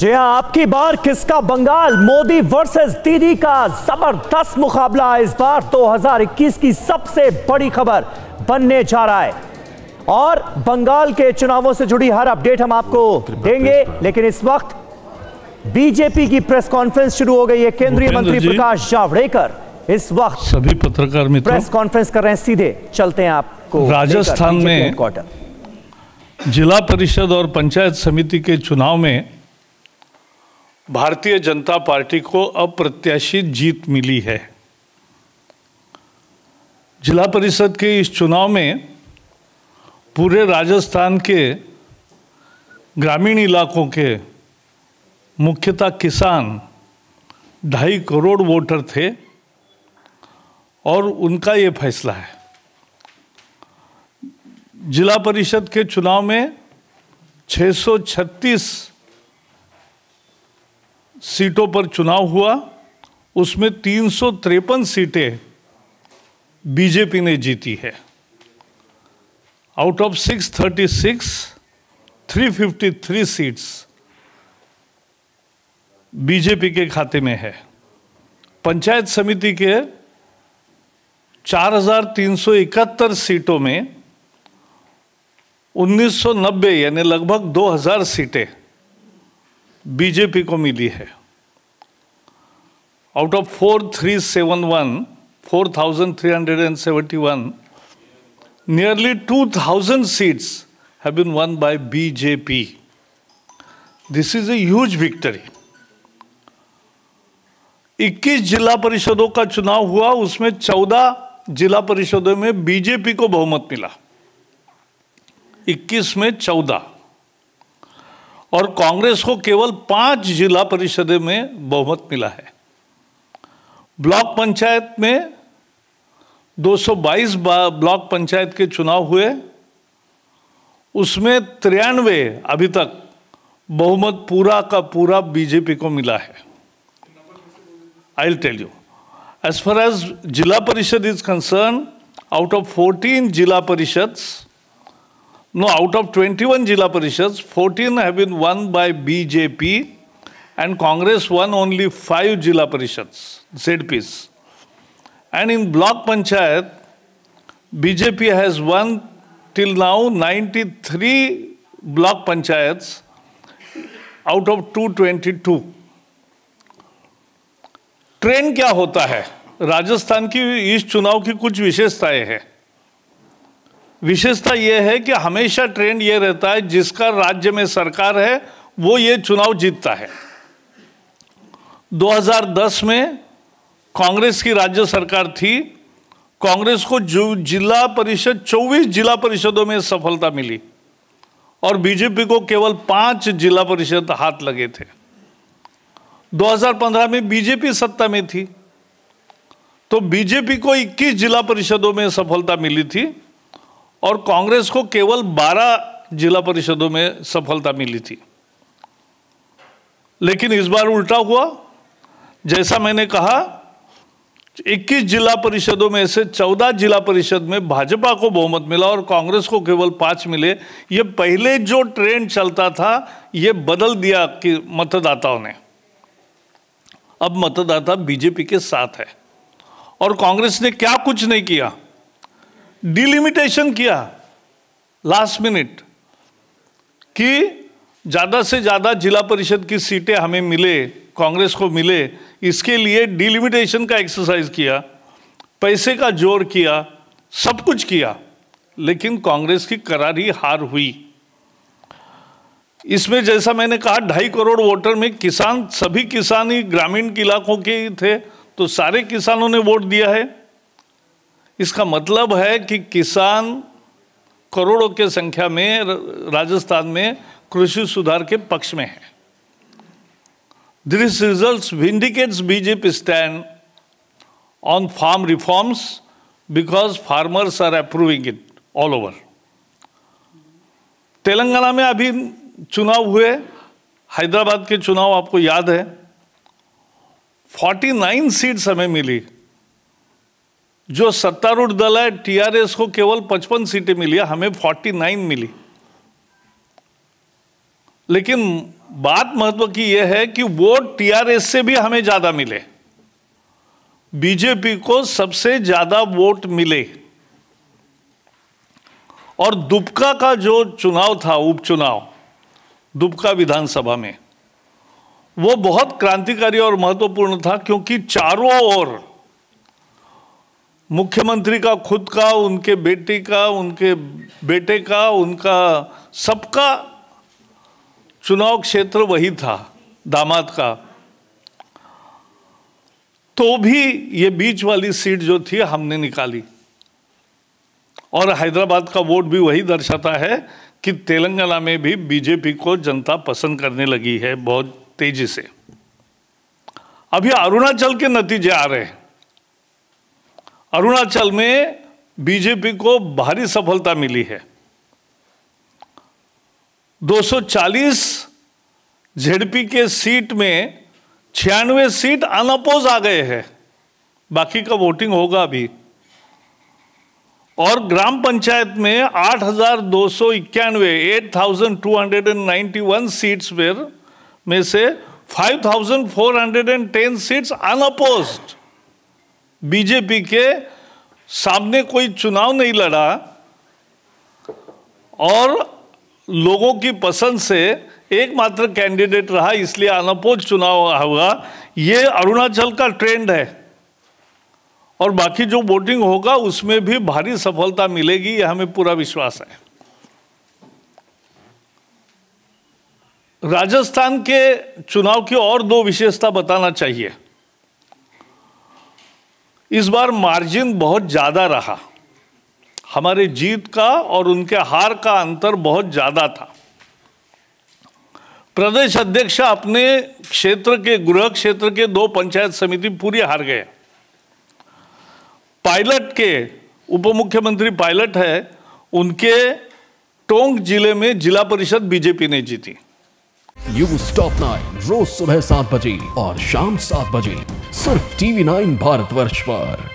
जी हाँ आपकी बार किसका बंगाल? मोदी वर्सेस दीदी का ज़बरदस्त मुकाबला इस बार 2021 की सबसे बड़ी खबर बनने जा रहा है। और बंगाल के चुनावों से जुड़ी हर अपडेट हम आपको देंगे लेकिन इस वक्त बीजेपी की प्रेस कॉन्फ्रेंस शुरू हो गई है। केंद्रीय मंत्री प्रकाश जावड़ेकर इस वक्त सभी पत्रकार मित्रों। प्रेस कॉन्फ्रेंस कर रहे हैं सीधे चलते हैं आपको राजस्थान में- जिला परिषद और पंचायत समिति के चुनाव में भारतीय जनता पार्टी को अप्रत्याशित जीत मिली है। जिला परिषद के इस चुनाव में पूरे राजस्थान के ग्रामीण इलाकों के मुख्यतः किसान ढाई करोड़ वोटर थे और उनका ये फैसला है। जिला परिषद के चुनाव में 636 सीटों पर चुनाव हुआ उसमें तीन सीटें बीजेपी ने जीती है। आउट ऑफ़ 636 353 सीट्स बीजेपी के खाते में है। पंचायत समिति के 4,371 सीटों में 1990 यानी लगभग 2000 सीटें बीजेपी को मिली है। Out of four three seven one four thousand 4371 4371 nearly 2000 seats have been won by BJP this is a huge victory. 21 जिला परिषदों का चुनाव हुआ, उसमें 14 जिला परिषदों में बीजेपी को बहुमत मिला। 21 में 14 और कांग्रेस को केवल पाँच जिला परिषदों में बहुमत मिला है। ब्लॉक पंचायत में 222 बा- ब्लॉक पंचायत के चुनाव हुए। उसमें तिरानवे अभी तक बहुमत पूरा का पूरा बीजेपी को मिला है। I tell you as far as zila parishad is concern out of 14 zila parishads No, out of 21 Jila Parishads, 14 have been won by BJP and Congress won only 5 Jila Parishads, ZPs. And in Block Panchayat, BJP has won till now 93 Block Panchayats out of 222. Trend क्या होता है राजस्थान की इस चुनाव की कुछ विशेषताएँ हैं विशेषता यह है कि हमेशा ट्रेंड ये रहता है, जिसका राज्य में सरकार है, वो ये चुनाव जीतता है। 2010 में कांग्रेस की राज्य सरकार थी। कांग्रेस को जो जिला परिषद 24 जिला परिषदों में सफलता मिली और बीजेपी को केवल पाँच जिला परिषद हाथ लगे थे। 2015 में बीजेपी सत्ता में थी। तो बीजेपी को 21 जिला परिषदों में सफलता मिली थी। और कांग्रेस को केवल 12 जिला परिषदों में सफलता मिली थी। लेकिन इस बार उल्टा हुआ। जैसा मैंने कहा 21 जिला परिषदों में से 14 जिला परिषद में भाजपा को बहुमत मिला और कांग्रेस को केवल पाँच मिले। ये पहले जो ट्रेंड चलता था, ये बदल दिया कि मतदाताओं ने। अब मतदाता बीजेपी के साथ है। और कांग्रेस ने क्या कुछ नहीं किया? डिलिमिटेशन किया लास्ट मिनट कि ज़्यादा से ज़्यादा जिला परिषद की सीटें हमें मिले, कांग्रेस को मिले, इसके लिए डिलिमिटेशन का एक्सरसाइज किया, पैसे का ज़ोर किया, सब कुछ किया, लेकिन कांग्रेस की करारी हार हुई। इसमें जैसा मैंने कहा, ढाई करोड़ वोटर में किसान, सभी किसान ही ग्रामीण इलाकों के थे तो सारे किसानों ने वोट दिया है। इसका मतलब है कि किसान करोड़ों के संख्या में राजस्थान में कृषि सुधार के पक्ष में है। This result vindicates BJP stand on farm reforms because farmers are approving it all over Telangana में अभी चुनाव हुए, हैदराबाद के चुनाव आपको याद है। 49 सीट्स हमें मिली। जो सत्तारूढ़ दल है टीआरएस को केवल 55 सीटें मिली है, हमें 49 मिली। लेकिन बात महत्व की यह है कि वोट टीआरएस से भी हमें ज़्यादा मिले। बीजेपी को सबसे ज़्यादा वोट मिले। और दुबका का जो चुनाव था उपचुनाव दुबका विधानसभा में वो बहुत क्रांतिकारी और महत्वपूर्ण था क्योंकि चारों ओर मुख्यमंत्री का, खुद का, उनके बेटी का, उनके बेटे का, उनका सबका चुनाव क्षेत्र वही था, दामाद का। तो भी ये बीच वाली सीट जो थी, हमने निकाली। और हैदराबाद का वोट भी वही दर्शाता है कि तेलंगाना में भी बीजेपी को जनता पसंद करने लगी है बहुत तेज़ी से। अभी अरुणाचल के नतीजे आ रहे हैं। अरुणाचल में बीजेपी को भारी सफलता मिली है। 240 झेडपी के सीट में छियानवे सीट अनअपोज आ गए हैं। बाकी का वोटिंग होगा अभी। और ग्राम पंचायत में आठ हज़ार दो सौ इक्यानवे, eight thousand two hundred and ninety one seats में में से five thousand four hundred and ten seats unopposed BJP के सामने कोई चुनाव नहीं लड़ा और लोगों की पसंद से एकमात्र कैंडिडेट रहा, इसलिए अनपोज चुनाव होगा ये अरुणाचल का ट्रेंड है। और बाकी जो वोटिंग होगा, उसमें भी भारी सफलता मिलेगी, यह हमें पूरा विश्वास है। राजस्थान के चुनाव की और दो विशेषता बताना चाहिए। इस बार मार्जिन बहुत ज़्यादा रहा। हमारे जीत का और उनके हार का अंतर बहुत ज़्यादा था। प्रदेश अध्यक्ष अपने क्षेत्र के, गृह क्षेत्र के दो पंचायत समिति पूरी हार गए। पायलट के उप मुख्यमंत्री पायलट है, उनके टोंक ज़िले में जिला परिषद बीजेपी ने जीती। यू स्टॉप नाइन रोज सुबह सात बजे और शाम सात बजे, सिर्फ़ टीवी नाइन भारतवर्ष पर।